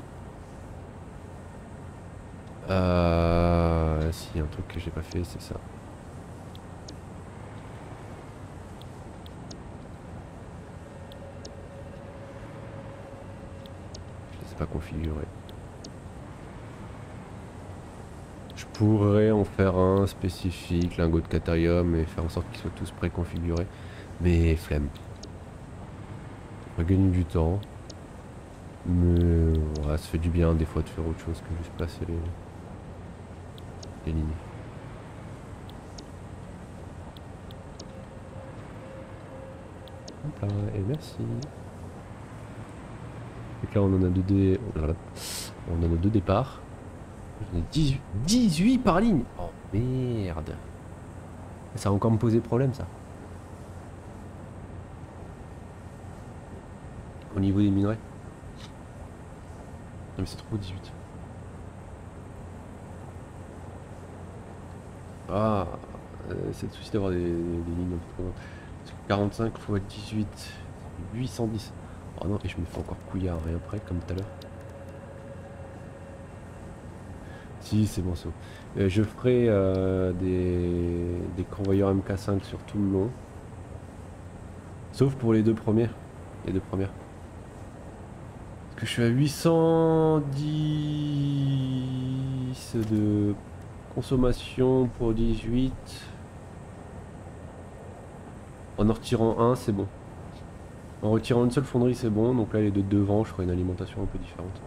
Speaker 1: Euh, si, un truc que j'ai pas fait, c'est ça. Je sais pas configurer. Pourrais en faire un spécifique, lingot de catarium, et faire en sorte qu'ils soient tous préconfigurés. Mais flemme. On va gagner du temps. Mais ça se fait du bien des fois de faire autre chose que juste passer les, lignes. et merci. Donc là on en a deux, dé... on en a deux départs. J'en ai 18, 18 par ligne Oh merde Ça va encore me poser problème ça. Au niveau des minerais. Non mais c'est trop 18. Ah, euh, c'est le souci d'avoir des, lignes 45 x 18, 810. Oh non, et je me fais encore couillard rien près comme tout à l'heure. Si, c'est bon. Euh, je ferai euh, des, des convoyeurs MK5 sur tout le long. Sauf pour les deux premiers. Les deux premières. Parce que je suis à 810 de consommation pour 18. En en retirant un, c'est bon. En retirant une seule fonderie, c'est bon. Donc là, les deux devant, je ferai une alimentation un peu différente.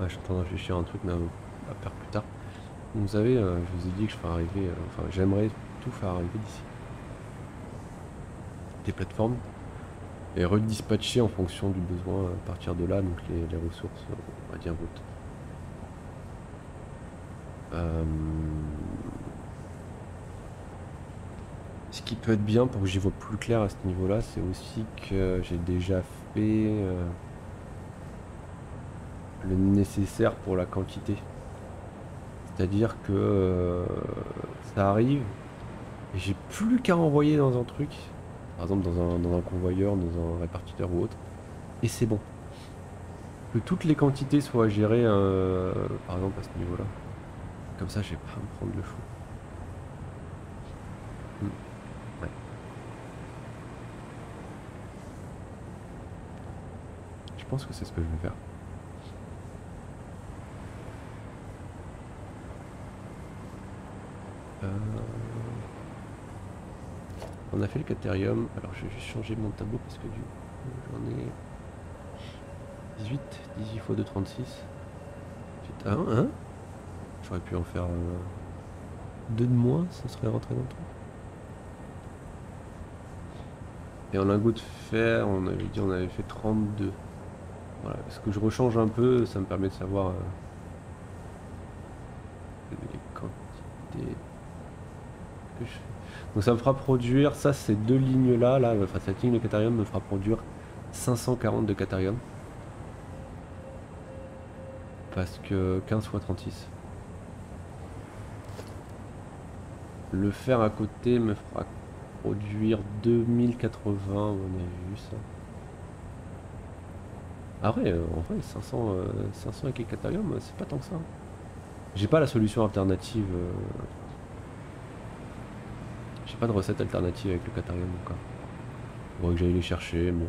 Speaker 1: Euh. Train de réfléchir un truc mais à faire plus tard. Vous savez, euh, je vous ai dit que je ferai arriver, euh, enfin j'aimerais tout faire arriver d'ici des plateformes et redispatcher en fonction du besoin à partir de là, donc les, ressources, on va dire brutes. Euh, ce qui peut être bien pour que j'y vois plus clair à ce niveau-là, c'est aussi que j'ai déjà fait euh, le nécessaire pour la quantité. C'est-à-dire que euh, ça arrive et j'ai plus qu'à envoyer dans un truc par exemple dans un, dans un convoyeur, dans un répartiteur ou autre, et c'est bon. Que toutes les quantités soient gérées, euh, par exemple à ce niveau-là. Comme ça, je vais pas me prendre le fou. Hmm. Je pense que c'est ce que je vais faire. On a fait le catérium. Alors je vais juste changer mon tableau parce que du j'en ai 18, 18 x 2, 36. Ah, hein J'aurais pu en faire deux de moins, ça serait rentré dans le truc. Et en lingot de fer, on avait dit on avait fait 32. Voilà, ce que je rechange un peu, ça me permet de savoir euh, les quantités que je fais. Donc ça me fera produire, ça ces deux lignes là, là, enfin cette ligne de catarium me fera produire 540 de catarium. Parce que 15 x 36. Le fer à côté me fera produire 2080, on a vu ça. Ah ouais, euh, en vrai, 500, 500 avec catarium, c'est pas tant que ça. J'ai pas la solution alternative. Euh, j'ai pas de recette alternative avec le Catarium encore. Faudrait que j'aille les chercher, mais...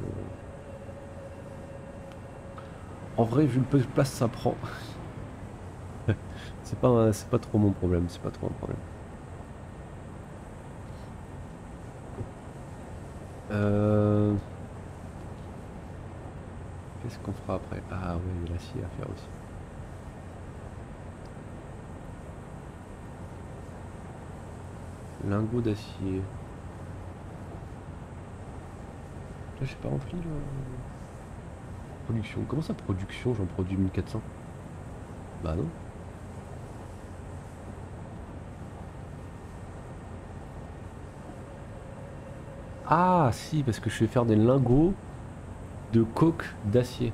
Speaker 1: En vrai, vu le peu de place ça prend... c'est pas, pas trop mon problème, c'est pas trop un problème. Euh... Qu'est-ce qu'on fera après? Ah oui, il y a l'acier à faire aussi. Lingot d'acier. Là j'ai pas rempli la production. Comment ça production? J'en produis 1400 Bah non. Ah si, parce que je vais faire des lingots de coque d'acier.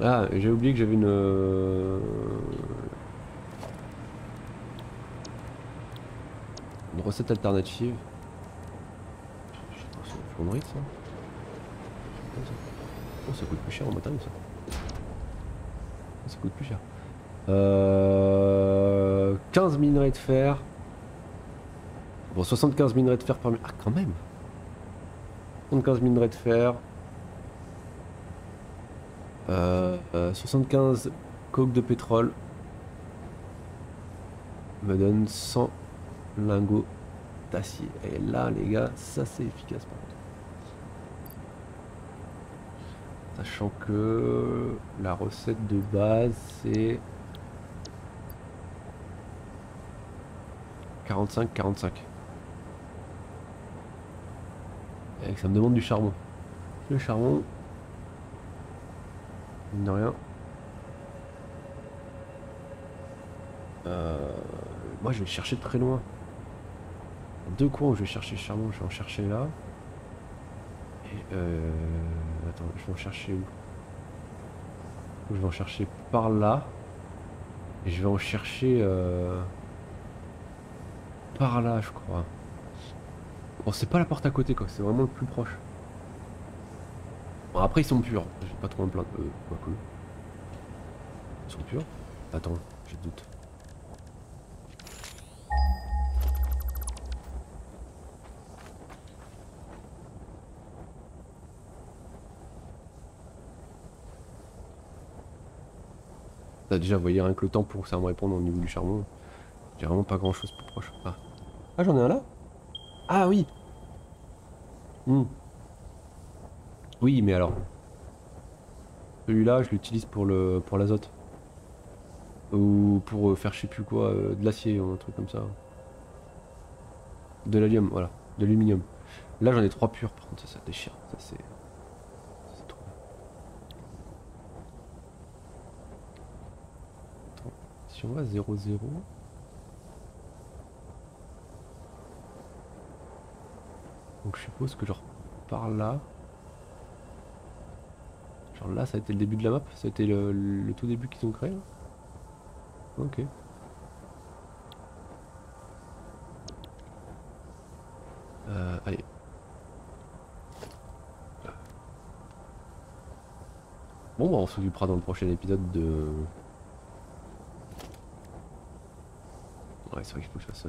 Speaker 1: Ah, j'ai oublié que j'avais une... Euh, Une recette alternative. C'est une ça. Oh, ça coûte plus cher en matériaux ça. Ça coûte plus cher. Euh, 15 minerais de fer. Bon, 75 minerais de fer par Ah, quand même 75 minerais de fer. Euh, 75 coques de pétrole me donne 100 lingot d'acier. Et là, les gars, ça c'est efficace par contre. Sachant que la recette de base c'est 45-45. Et ça me demande du charbon. Le charbon, de rien. Euh, moi je vais chercher très loin. Deux coins où je vais chercher charbon, je vais en chercher là. Et euh... Attends, je vais en chercher où? Je vais en chercher par là. Et je vais en chercher euh... par là, je crois. Bon, c'est pas la porte à côté, quoi. C'est vraiment le plus proche. Bon, après, ils sont purs. J'ai pas trop un plein. Euh, quoi, cool. Ils sont purs? Attends, j'ai doute. Déjà, voyez, rien que le temps pour ça me réponde au niveau du charbon. J'ai vraiment pas grand chose plus proche. Ah, ah j'en ai un là? Ah oui hmm. Oui, mais alors. Celui-là, je l'utilise pour le pour l'azote. Ou pour euh, faire je sais plus quoi, euh, de l'acier ou un truc comme ça. De l'aluminium, voilà. De l'aluminium. Là, j'en ai trois purs, par contre, ça, ça déchire. Ça, c'est. On va 0-0. Donc je suppose que genre par là. Genre là ça a été le début de la map, ça a été le, tout début qu'ils ont créé. Ok. Euh, allez. Bon bah on s'occupera dans le prochain épisode de C'est vrai qu'il faut que je fasse ça.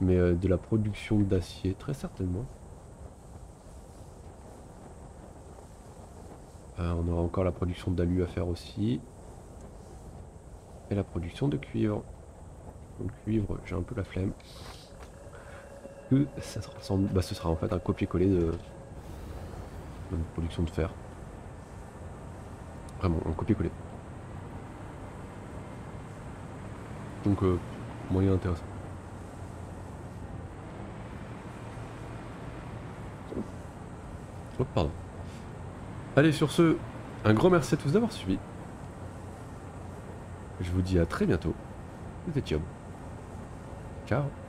Speaker 1: Mais euh, de la production d'acier, très certainement. Euh, on aura encore la production d'alu à faire aussi. Et la production de cuivre. Donc cuivre, j'ai un peu la flemme. Que ça ressemble, bah, ce sera en fait un copier-coller de... de production de fer. Vraiment, un copier-coller. Donc euh, moyen intéressant. Oh, pardon. Allez, sur ce, un grand merci à tous d'avoir suivi. Je vous dis à très bientôt. Vous êtes Ciao.